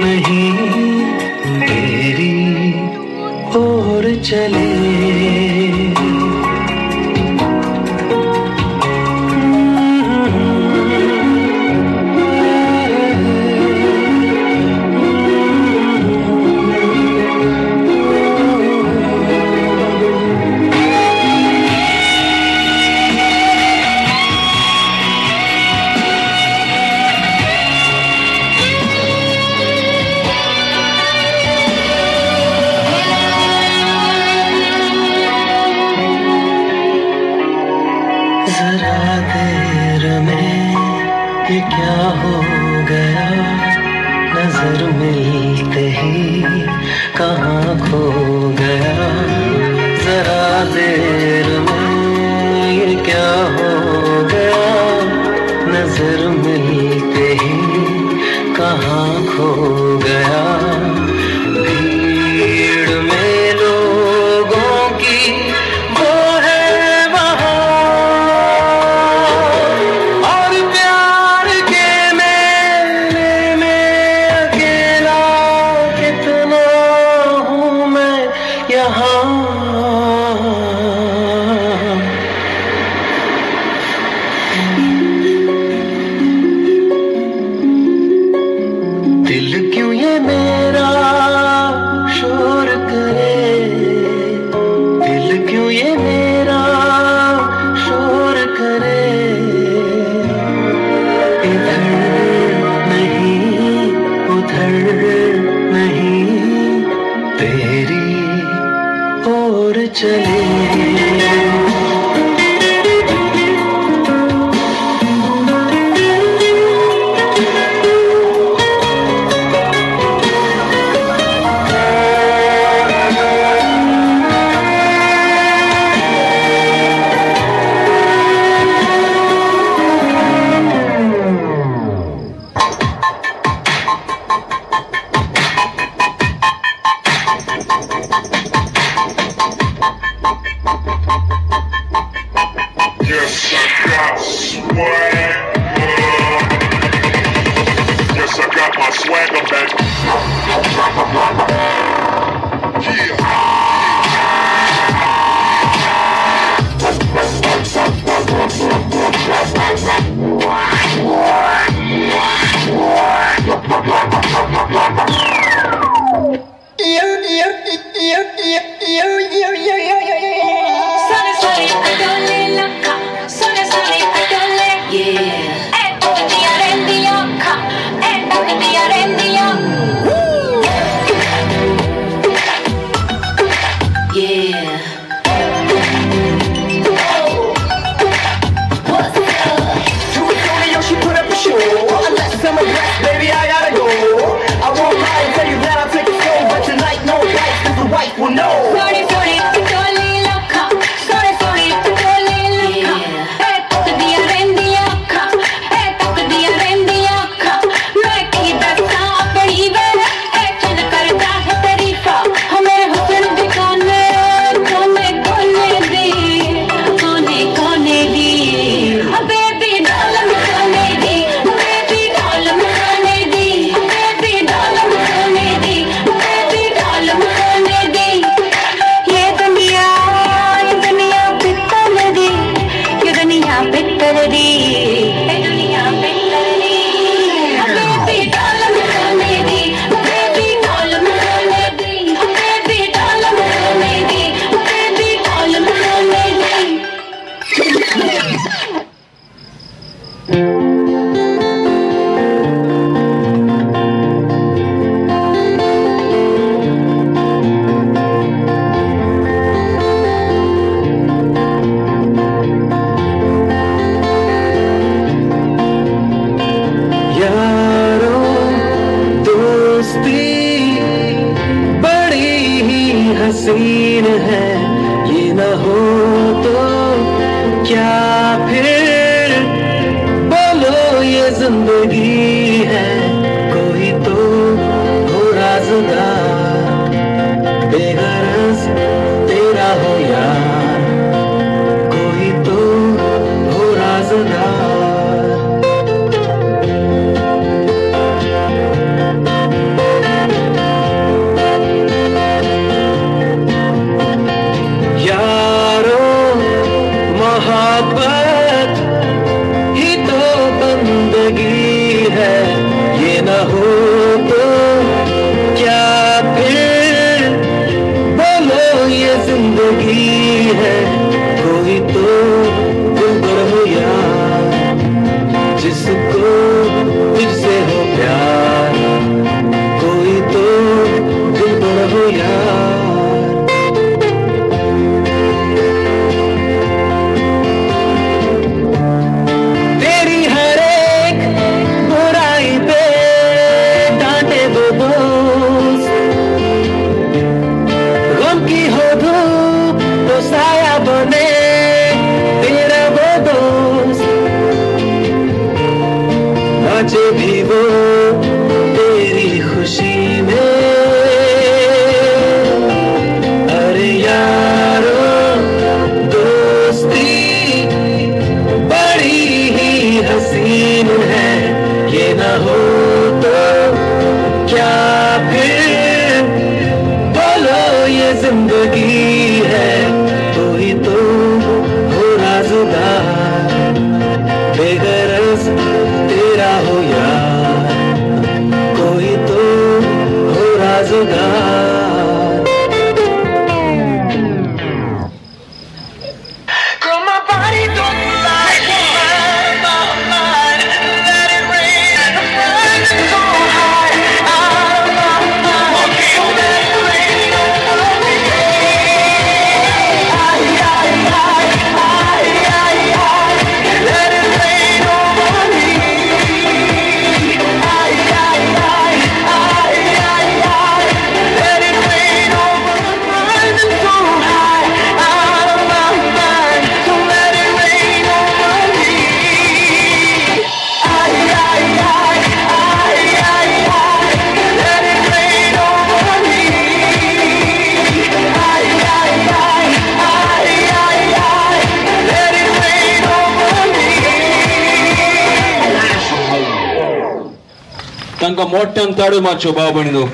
नहीं मेरी और चले। जरा देर में ये क्या हो गया? नज़र मिलते ही कहाँ खो गया? जरा देर Yeah. You. seen ahead. हसीन है, ये न हो तो क्या फिर? बोलो, ये ज़िंदगी है तू तो ही तो हो राजदार बेगरस तेरा हो यार, कोई तो हो राजदार तुमकां मोट्यान ताळयो मारच्यो बाबा भणीनो